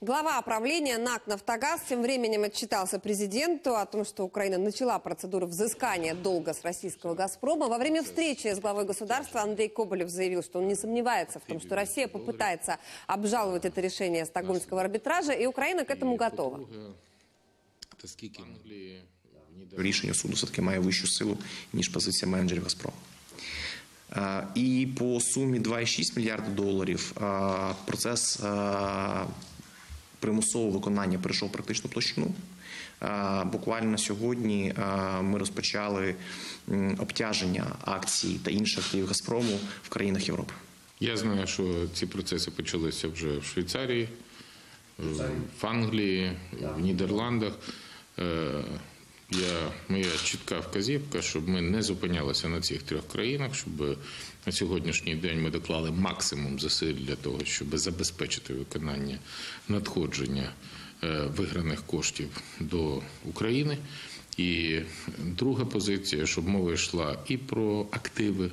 Глава правления НАК «Нафтогаз» тем временем отчитался президенту о том, что Украина начала процедуру взыскания долга с российского «Газпрома». Во время встречи с главой государства Андрей Коболев заявил, что он не сомневается в том, что Россия попытается обжаловать это решение стокгольмского арбитража, и Украина к этому готова. Та скільки Англії Рішення суду все-таки має вищу силу, ніж позиція менеджерів «Газпрому». Е, І по сумі 2,6 мільярда доларів е, процес е, примусового виконання перейшов практично площину. Е, Буквально сьогодні е, ми розпочали обтяження акцій та інших активів «Газпрому» в країнах Європи. Я знаю, що ці процеси почалися вже в Швейцарії, в Англії, в Нідерландах. Я, моя чітка вказівка, щоб ми не зупинялися на цих трьох країнах, щоб на сьогоднішній день ми доклали максимум зусиль для того, щоб забезпечити виконання надходження е, виграних коштів до України. І друга позиція, щоб мова йшла і про активи